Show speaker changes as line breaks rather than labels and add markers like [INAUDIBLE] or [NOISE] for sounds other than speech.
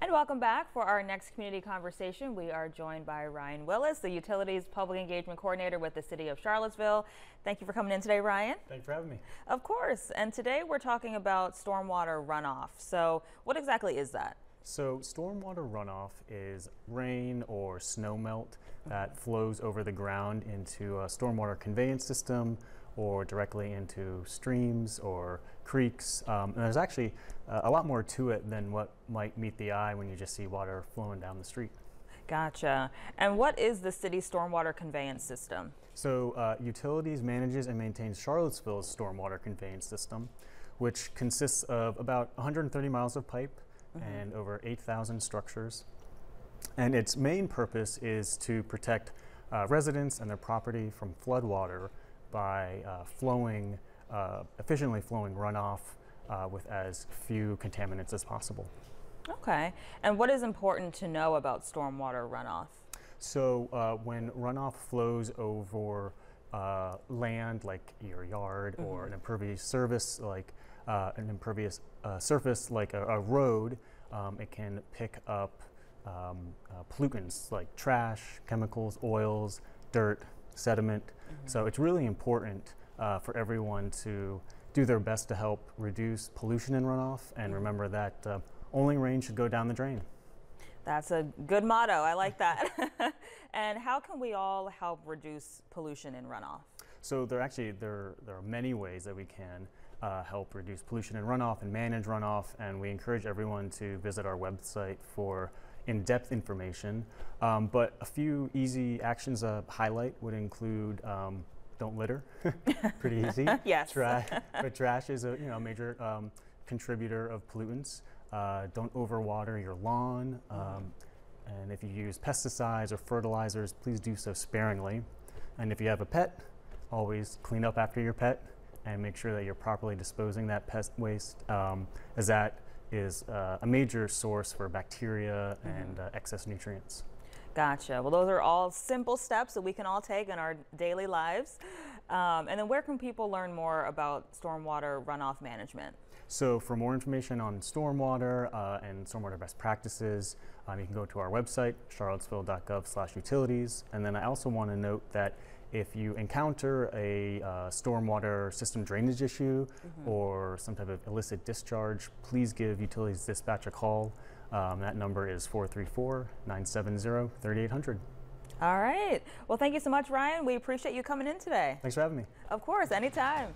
And welcome back for our next community conversation. We are joined by Ryan Willis, the Utilities Public Engagement Coordinator with the City of Charlottesville. Thank you for coming in today, Ryan.
Thanks for having me.
Of course. And today we're talking about stormwater runoff. So, what exactly is that?
So, stormwater runoff is rain or snow melt that flows over the ground into a stormwater conveyance system or directly into streams or creeks. Um, and there's actually uh, a lot more to it than what might meet the eye when you just see water flowing down the street.
Gotcha. And what is the city stormwater conveyance system?
So, uh, Utilities manages and maintains Charlottesville's stormwater conveyance system, which consists of about 130 miles of pipe mm-hmm. and over 8,000 structures. And its main purpose is to protect uh, residents and their property from floodwater by uh, flowing, uh, efficiently flowing runoff uh, with as few contaminants as possible.
Okay. And what is important to know about stormwater runoff?
So uh, when runoff flows over uh, land like your yard mm-hmm. or an impervious surface like uh, an impervious surface like a, a road, um, it can pick up um, pollutants like trash, chemicals, oils, dirt, sediment. Mm-hmm. So it's really important uh, for everyone to do their best to help reduce pollution and runoff, and mm-hmm. remember that uh, only rain should go down the drain.
That's a good motto. I like that. [LAUGHS] and how can we all help reduce pollution and runoff?
So there are actually there there are many ways that we can uh, help reduce pollution and runoff and manage runoff, and we encourage everyone to visit our website for in-depth information. Um, but a few easy actions to highlight would include um, don't litter, [LAUGHS] pretty easy. [LAUGHS]
yes.
Tra- but trash is a you know major um, contributor of pollutants. Uh, don't overwater your lawn. Um, and if you use pesticides or fertilizers, please do so sparingly. And if you have a pet, always clean up after your pet and make sure that you're properly disposing that pest waste, um, as that is uh, a major source for bacteria mm-hmm. and uh, excess nutrients.
Gotcha. Well, those are all simple steps that we can all take in our daily lives. Um, and then, where can people learn more about stormwater runoff management?
So, for more information on stormwater uh, and stormwater best practices, um, you can go to our website, charlottesville.gov/utilities. And then, I also want to note that if you encounter a uh, stormwater system drainage issue mm-hmm. or some type of illicit discharge, please give utilities dispatch a call. Um, that number is 434 970 3800.
All right. Well, thank you so much, Ryan. We appreciate you coming in today.
Thanks for having me.
Of course, anytime.